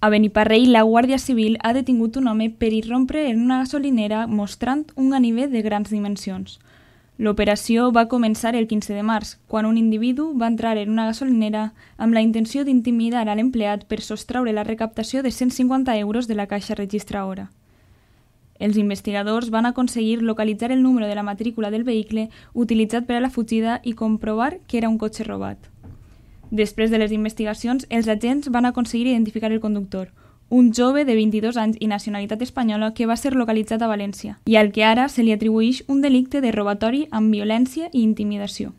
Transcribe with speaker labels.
Speaker 1: A Beniparrell, la Guàrdia Civil ha detingut un home per irrompre en una gasolinera mostrant un ganivet de grans dimensions. L'operació va començar el 15 de març, quan un individu va entrar en una gasolinera amb la intenció d'intimidar a l'empleat per sostraure la recaptació de 150 euros de la caixa registradora. Els investigadors van aconseguir localitzar el número de la matrícula del vehicle utilitzat per a la fugida i comprovar que era un cotxe robat. Després de les investigacions, els agents van aconseguir identificar el conductor, un jove de 22 anys i nacionalitat espanyola que va ser localitzat a València i al que ara se li atribueix un delicte de robatori amb violència i intimidació.